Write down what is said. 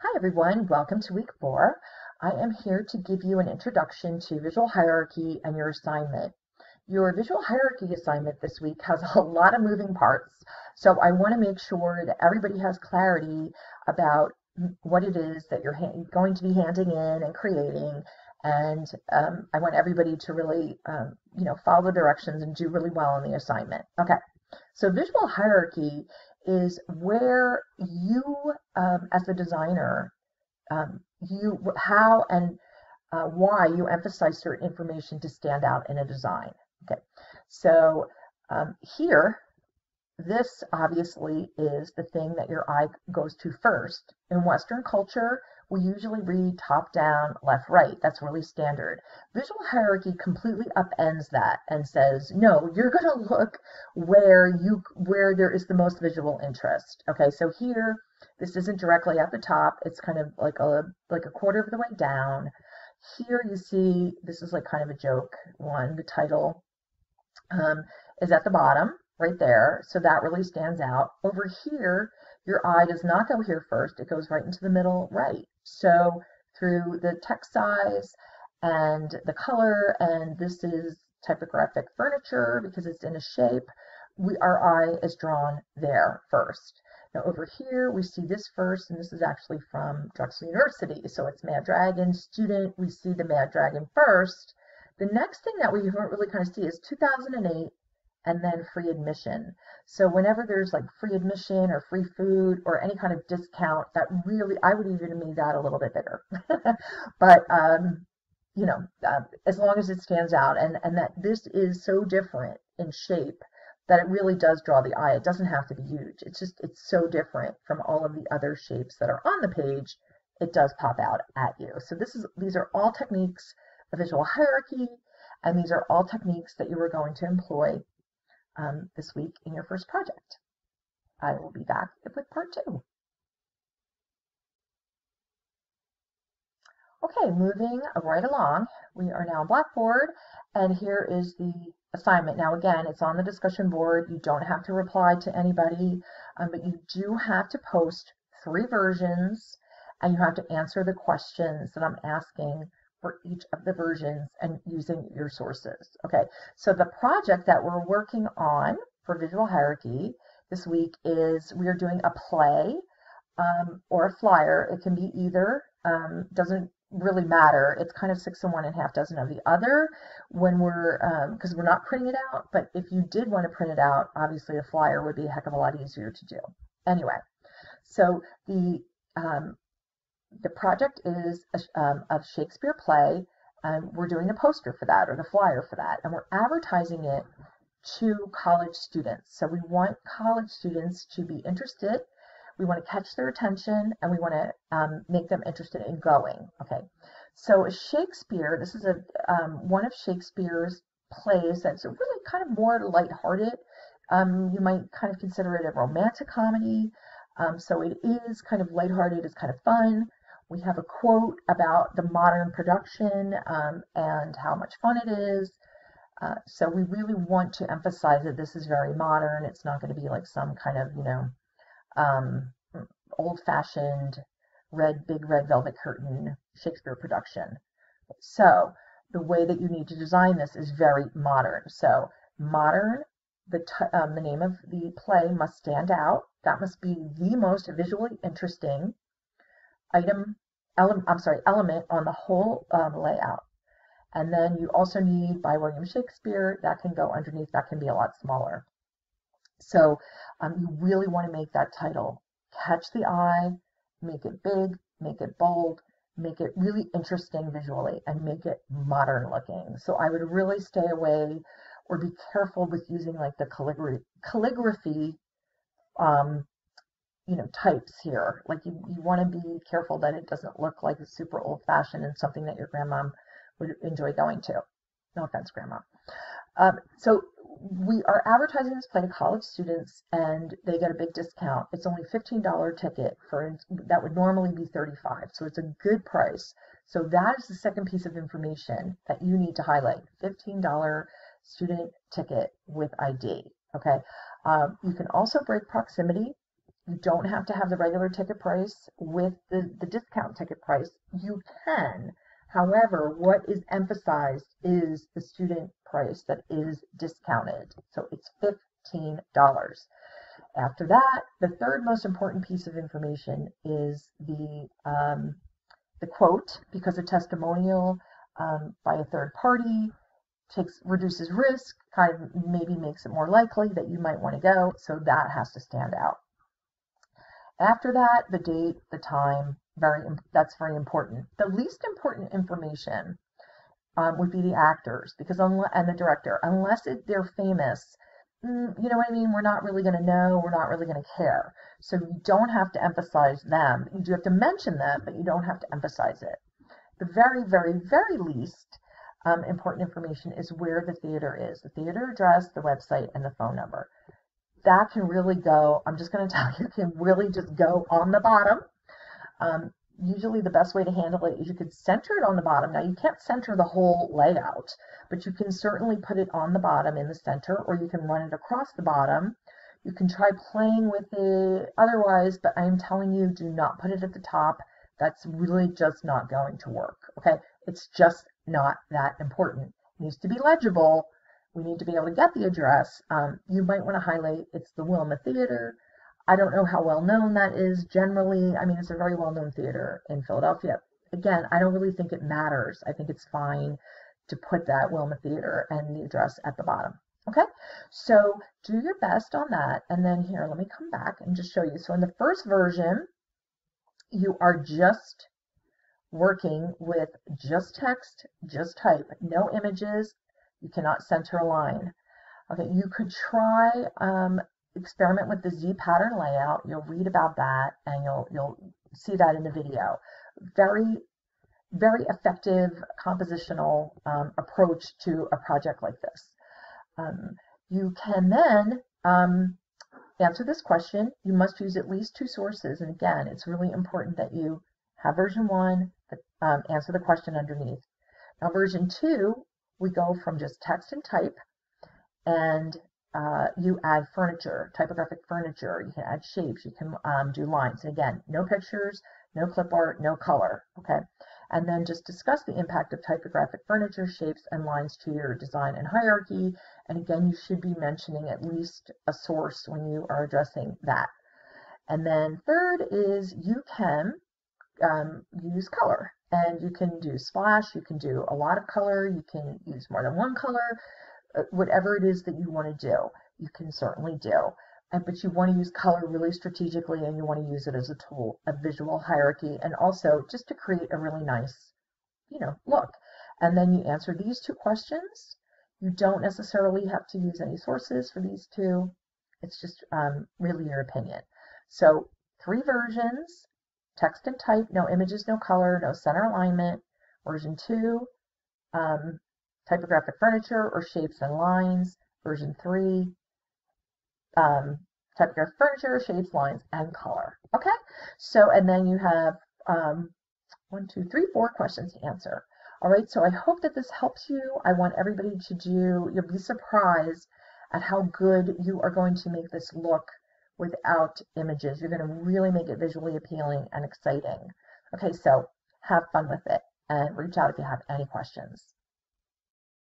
Hi everyone, welcome to week four. I am here to give you an introduction to visual hierarchy and your assignment. Your visual hierarchy assignment this week has a lot of moving parts, so I want to make sure that everybody has clarity about what it is that you're going to be handing in and creating and um, I want everybody to really, um, you know, follow the directions and do really well on the assignment. Okay, so visual hierarchy is where you, um, as the designer, um, you how and uh, why you emphasize certain information to stand out in a design. Okay, so um, here, this obviously is the thing that your eye goes to first. In Western culture, we usually read top down, left, right. That's really standard. Visual hierarchy completely upends that and says, no, you're going to look where you where there is the most visual interest. Okay, so here, this isn't directly at the top. It's kind of like a like a quarter of the way down. Here you see, this is like kind of a joke one. The title um, is at the bottom right there. So that really stands out. Over here, your eye does not go here first. It goes right into the middle right. So through the text size and the color, and this is typographic furniture because it's in a shape, we, our eye is drawn there first. Now over here, we see this first, and this is actually from Drexel University. So it's Mad Dragon student. We see the Mad Dragon first. The next thing that we haven't really kind of see is 2008 and then free admission. So whenever there's like free admission or free food or any kind of discount, that really, I would even make that a little bit bigger. but, um, you know, uh, as long as it stands out and, and that this is so different in shape that it really does draw the eye. It doesn't have to be huge. It's just, it's so different from all of the other shapes that are on the page. It does pop out at you. So this is, these are all techniques of visual hierarchy, and these are all techniques that you are going to employ um, this week in your first project. I will be back with part two. Okay, moving right along, we are now on Blackboard, and here is the assignment. Now again, it's on the discussion board. You don't have to reply to anybody, um, but you do have to post three versions, and you have to answer the questions that I'm asking for each of the versions and using your sources. Okay, so the project that we're working on for visual hierarchy this week is we are doing a play um, or a flyer. It can be either, um, doesn't really matter. It's kind of six and one and a half dozen of the other when we're, because um, we're not printing it out, but if you did want to print it out, obviously a flyer would be a heck of a lot easier to do. Anyway, so the um, the project is a, um, a Shakespeare play. and we're doing the poster for that or the flyer for that, and we're advertising it to college students. So we want college students to be interested. We want to catch their attention, and we want to um, make them interested in going. Okay. So Shakespeare, this is a um, one of Shakespeare's plays that's really kind of more lighthearted. Um, you might kind of consider it a romantic comedy. Um, so it is kind of lighthearted, it's kind of fun. We have a quote about the modern production um, and how much fun it is. Uh, so we really want to emphasize that this is very modern. It's not going to be like some kind of, you know, um, old-fashioned red, big red velvet curtain Shakespeare production. So the way that you need to design this is very modern. So modern, the, um, the name of the play must stand out. That must be the most visually interesting item, ele I'm sorry, element on the whole um, layout. And then you also need by William Shakespeare, that can go underneath, that can be a lot smaller. So um, you really want to make that title catch the eye, make it big, make it bold, make it really interesting visually, and make it modern looking. So I would really stay away or be careful with using like the calligraphy, calligraphy um, you know, types here. Like you, you want to be careful that it doesn't look like it's super old fashioned and something that your grandma would enjoy going to. No offense, grandma. Um, so we are advertising this play to college students and they get a big discount. It's only $15 ticket for that would normally be 35. So it's a good price. So that is the second piece of information that you need to highlight. $15 student ticket with ID. Okay. Um, you can also break proximity You don't have to have the regular ticket price with the, the discount ticket price. You can. However, what is emphasized is the student price that is discounted. So it's $15. After that, the third most important piece of information is the um, the quote because a testimonial um, by a third party takes reduces risk, kind of maybe makes it more likely that you might want to go. So that has to stand out. After that, the date, the time, very that's very important. The least important information um, would be the actors because and the director, unless it, they're famous, mm, you know what I mean. We're not really going to know. We're not really going to care. So you don't have to emphasize them. You do have to mention them, but you don't have to emphasize it. The very, very, very least um, important information is where the theater is, the theater address, the website, and the phone number. That can really go, I'm just going to tell you, can really just go on the bottom. Um, usually the best way to handle it is you could center it on the bottom. Now you can't center the whole layout, but you can certainly put it on the bottom in the center, or you can run it across the bottom. You can try playing with it otherwise, but I'm telling you, do not put it at the top. That's really just not going to work. Okay, it's just not that important. It needs to be legible. We need to be able to get the address. Um, you might want to highlight it's the Wilma Theater. I don't know how well known that is generally. I mean, it's a very well known theater in Philadelphia. Again, I don't really think it matters. I think it's fine to put that Wilma Theater and the address at the bottom. Okay, so do your best on that. And then here, let me come back and just show you. So in the first version, you are just working with just text, just type, no images. You cannot center a line. Okay, you could try um, experiment with the Z pattern layout. You'll read about that and you'll you'll see that in the video. Very very effective compositional um, approach to a project like this. Um, you can then um, answer this question. You must use at least two sources. And again, it's really important that you have version one, um, answer the question underneath. Now version two, we go from just text and type and uh, you add furniture, typographic furniture, you can add shapes, you can um, do lines. And again, no pictures, no clip art, no color, okay? And then just discuss the impact of typographic furniture, shapes, and lines to your design and hierarchy. And again, you should be mentioning at least a source when you are addressing that. And then third is you can um, use color. And you can do splash, you can do a lot of color, you can use more than one color, uh, whatever it is that you want to do, you can certainly do. And, but you want to use color really strategically and you want to use it as a tool, a visual hierarchy, and also just to create a really nice, you know, look. And then you answer these two questions. You don't necessarily have to use any sources for these two. It's just um, really your opinion. So three versions, text and type, no images, no color, no center alignment. Version two, um, typographic furniture or shapes and lines. Version 3, um, typographic furniture, shapes, lines, and color. Okay, so and then you have um, one, two, three, four questions to answer. All right, so I hope that this helps you. I want everybody to do, you'll be surprised at how good you are going to make this look without images. You're going to really make it visually appealing and exciting. Okay, so have fun with it and reach out if you have any questions.